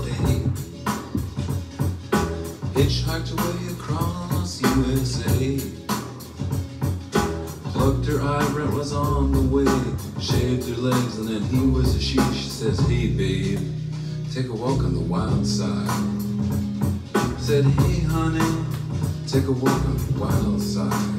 day. Hitchhiked away across USA. Plucked her eyebrow, was on the way. Shaved her legs, and then he was a she. She says, Hey babe, take a walk on the wild side. Said, Hey honey, take a walk on the wild side.